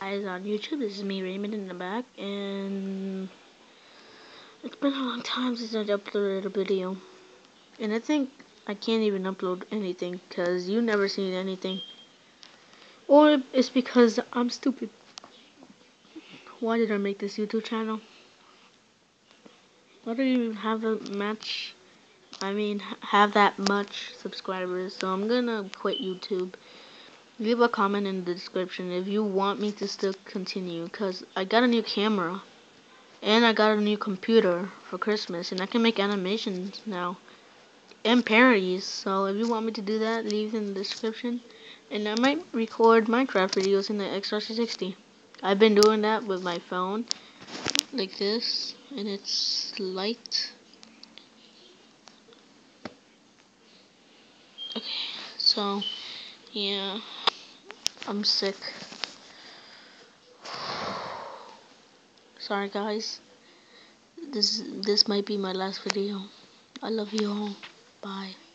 guys on YouTube. This is me, Raymond, in the back, and it's been a long time since I uploaded a video, and I think I can't even upload anything because you never seen anything, or it's because I'm stupid. Why did I make this YouTube channel? I don't even have a match. I mean, have that much subscribers, so I'm gonna quit YouTube leave a comment in the description if you want me to still continue because I got a new camera and I got a new computer for Christmas and I can make animations now and parodies so if you want me to do that leave in the description and I might record Minecraft videos in the X360 I've been doing that with my phone like this and it's light. Okay so yeah I'm sick. Sorry guys. This this might be my last video. I love you all. Bye.